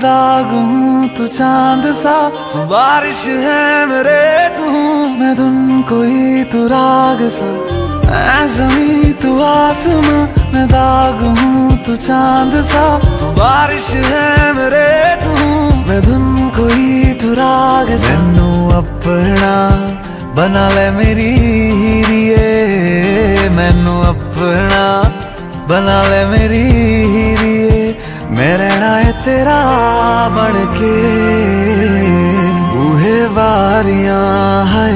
दाग हूँ तू चाँद सा तू बारिश है मेरे तू मैं धुन कोई तू राग सा ऐ जमी तू आसमां मैं दाग हूँ तू चाँद सा तू बारिश है मेरे तू मैं धुन कोई तू राग सा मैनू अपना बना ले मेरी हीरिए मैनू अपना बना ले मेरी हीरिए मैं रहना है तेरा बन के बूहे बारियाँ है,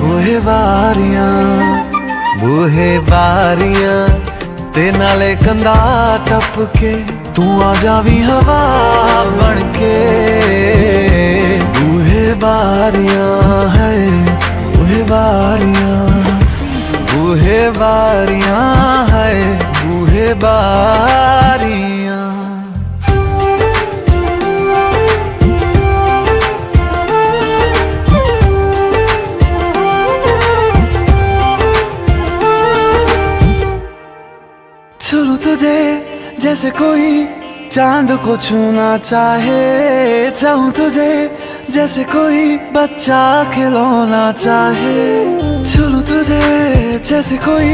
बूहे बारियाँ बूहे बारियाँ ते नाले कंधा टप के तू आ जावी हवा बन के बूहे बारियाँ है, बूहे बारियाँ बूहे बारियाँ है, बूहे बारियाँ जैसे कोई चाँद को छूना चाहे, चाहूँ तुझे जैसे कोई बच्चा खिलौना चाहे। छू तुझे जैसे कोई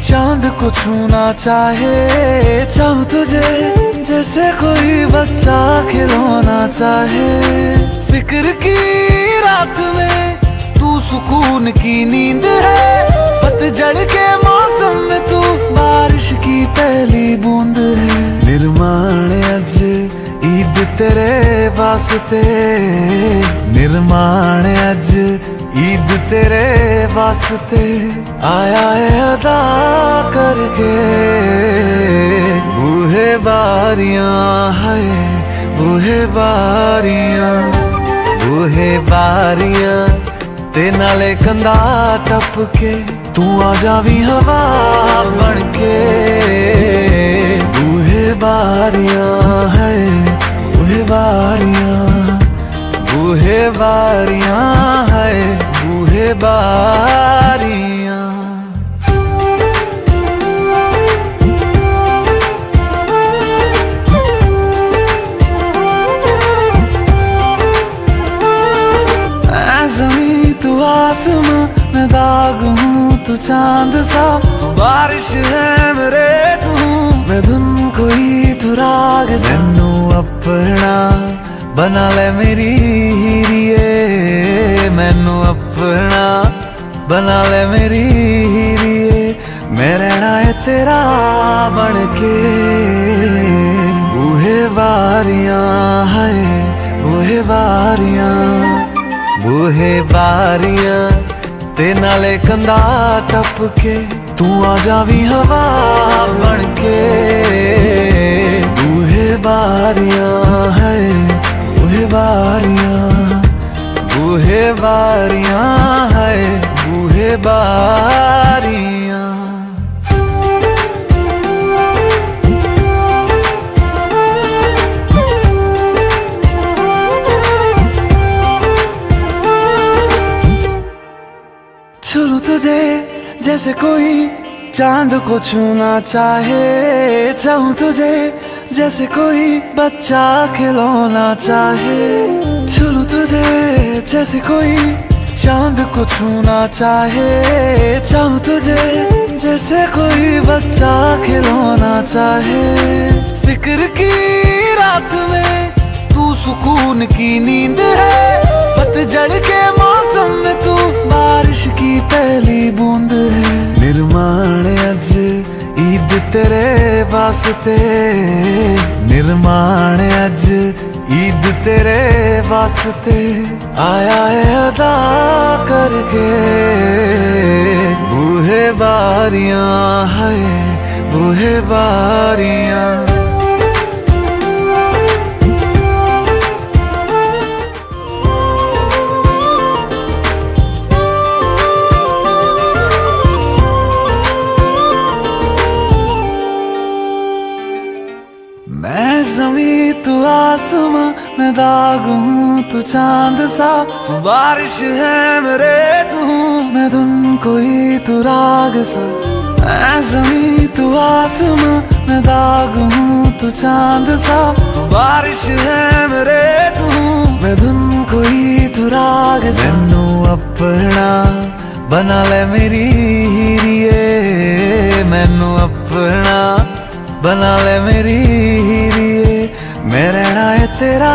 चाँद को छूना चाहे, चाहूँ तुझे जैसे कोई बच्चा खिलौना चाहे। फ़िक्र की रात में तू सुकून की नींद है, पतझड़ वास्ते निर्माण अज ईद तेरे वास्ते आया है अदा करके बूहे बारियाँ है बूहे बारियाँ बूहे बारियाँ ते नाले कंधा टप के तू आ जावी हवा बन के बूहे चाँद सा तू बारिश है मेरे तू मैं धुन कोई तू राग मैनू अपना, बना ले मेरी हीरिए। मैनू अपना, बना ले मेरी हीरिए। मैं रहना है तेरा बन के बूहे बारियाँ है, बूहे बारियाँ। बूहे बारियाँ। ते नाले कंधा टप के तू आ जावी हवा बन के बूहे बारियाँ है बूहे बारियाँ बूहे बारियाँ है बूहे बारियाँ जैसे कोई चाँद को छूना चाहे, चाहूँ तुझे जैसे कोई बच्चा खिलौना चाहे। छू तुझे जैसे कोई चाँद को छूना चाहे, चाहूँ तुझे जैसे कोई बच्चा खिलौना चाहे। फ़िक्र की रात में तू सुकून की नींद है, पतझड़ के मौसम में तू बारिश की पहली बूंद है। निर्माण अज ईद तेरे वास्ते। निर्माण अज ईद तेरे वास्ते। आया है अदा करके। बूहे बारियाँ है, बूहे बारियाँ। दाग हूँ तू चाँद सा तू बारिश है मेरे तू मैं धुन कोई तू राग सा जमी तू आसमां मैं दाग हूँ तू चाँद सा बारिश है मेरे तू मैं धुन कोई तू राग मैनू अपना बना ले मेरी हीरिए मैनू अपना बना ले मेरी हीरिए मैं रहना है तेरा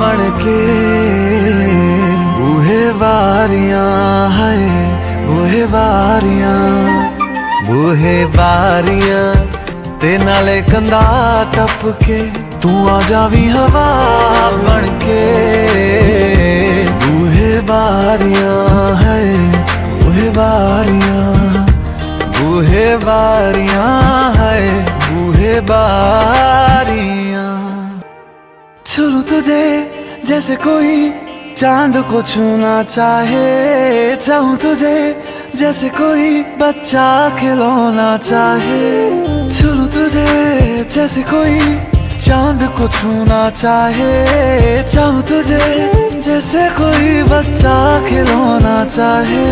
बन के बूहे बारियाँ है बूहे बारियाँ। बूहे बारियाँ ते नाले कंधा टप के तू आ जावी हवा बन के बूहे बारियाँ है बूहे बारियाँ। बूहे बारियाँ है बूहे बारियाँ छू तुझे जैसे कोई चाँद को छूना चाहे। चाहूँ तुझे जैसे कोई बच्चा खिलौना चाहे। छू तुझे जैसे कोई चाँद को छूना चाहे। चाहूँ तुझे जैसे कोई बच्चा खिलौना चाहे।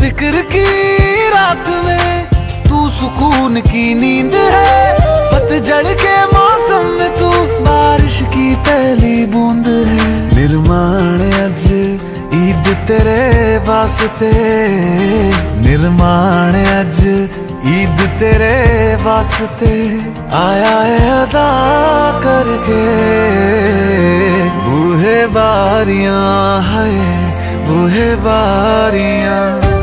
फ़िक्र की रात में तू सुकून की नींद है, पतझड़ के पहली बूंद है। निर्माण अज ईद तेरे वास्ते। निर्माण अज ईद तेरे वास्ते। आया है अदा करके। बूहे बारियाँ है बूहे बारियाँ।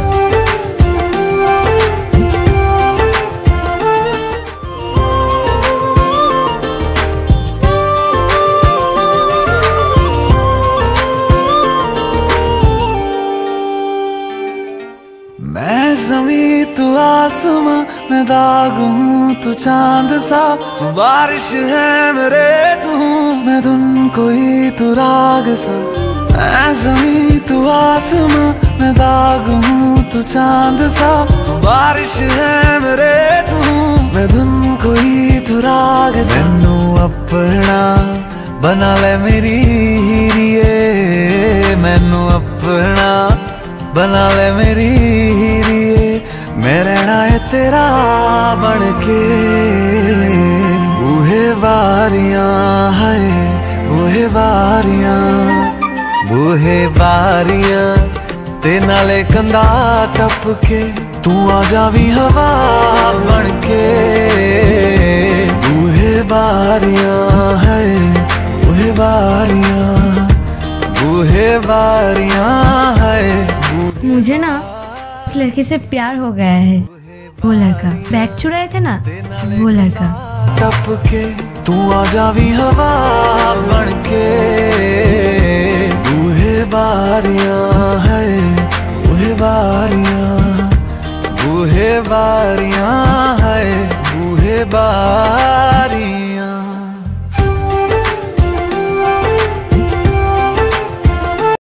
दाग हूँ, तू चाँद सा। तू बारिश है मेरे, तू मैं धुन कोई, तू राग सा। मैं जमी तू आसमां, मैं दाग हूँ, तू चाँद सा। तू बारिश है मेरे, तू मैं धुन कोई, तू राग मैनू अपना, बना ले मेरी हीरिए मैनू अपना, बना ले मेरी हीरिए मैं रहना है तेरा बन के बूहे बारियाँ है, बूहे बारियाँ बूहे बारियाँ ते नाले कंधा टप के तू आ जावी हवा बन के बूहे बारियाँ है, बूहे बारियाँ बूहे बारियाँ है मुझे ना लड़के से प्यार हो गया है। वो लड़का। बैग चुराए थे ना? वो लड़का। टप के तू आ जावी हवा बन के बूहे बारिया है, बूहे बारिया। बूहे बारिया है, बूहे बार